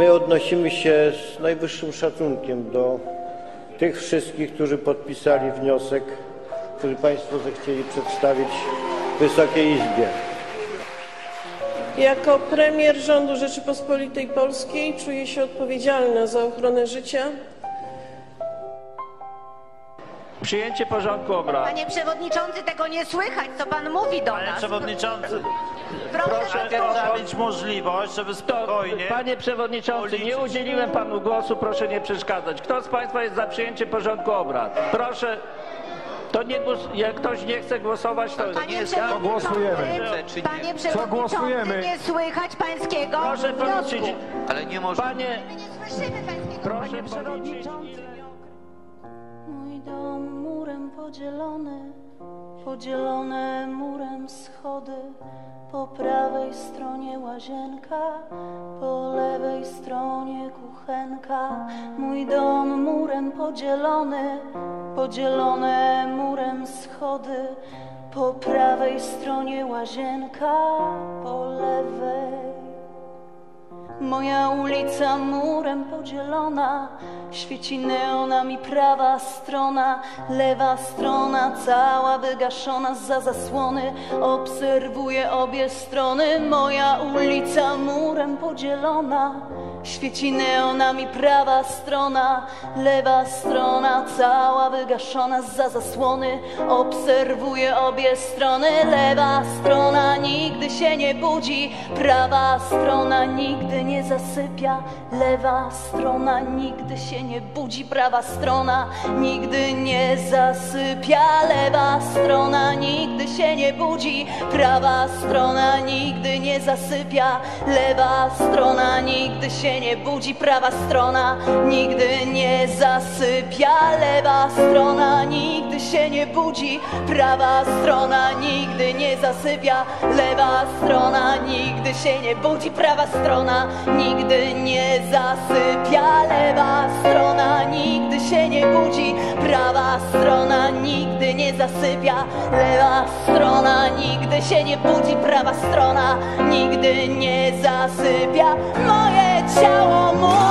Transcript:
My odnosimy się z najwyższym szacunkiem do tych wszystkich, którzy podpisali wniosek, który Państwo zechcieli przedstawić Wysokiej Izbie. Jako premier rządu Rzeczypospolitej Polskiej czuję się odpowiedzialna za ochronę życia, Przyjęcie porządku obrad. Panie przewodniczący, tego nie słychać, co pan mówi do Panie nas. przewodniczący, Proszę, przedstawić możliwość, żeby To, spokojnie. panie przewodniczący, nie policzyć. udzieliłem panu głosu, proszę nie przeszkadzać. Kto z państwa jest za przyjęciem porządku obrad? Proszę. To nie głos, jak ktoś nie chce głosować, to nie Panie jest. przewodniczący, głosujemy? panie przewodniczący, głosujemy? nie słychać pańskiego Proszę wniosku. Ale nie może. Panie, Nie słyszymy pańskiego proszę panie przewodniczący. Mój dom murem podzielony, podzielone murem schody. Po prawej stronie łazienka, po lewej stronie kuchenka. Mój dom murem podzielony, podzielone murem schody. Po prawej stronie łazienka, po lewej Moja ulica murem podzielona, świeci neonami prawa strona, lewa strona cała wygaszona za zasłony, obserwuję obie strony. Moja ulica murem podzielona, świeci neonami prawa strona, lewa strona cała wygaszona za zasłony, obserwuję obie strony. Lewa strona nigdy się nie budzi, prawa strona nigdy nie zasypia, lewa strona nigdy się nie budzi, prawa strona nigdy nie zasypia, lewa strona nigdy się nie budzi, prawa strona nigdy nie zasypia, lewa strona nigdy się nie budzi, prawa strona. Nigdy nie zasypia, lewa strona. Nigdy się nie budzi, prawa strona. Nigdy nie zasypia, lewa strona. Nigdy się nie budzi, prawa strona. Nigdy nie zasypia, lewa strona. Nigdy się nie budzi, prawa strona. Nigdy nie zasypia, lewa strona. Nigdy się nie budzi, prawa strona. Nigdy nie zasypia. 笑我魔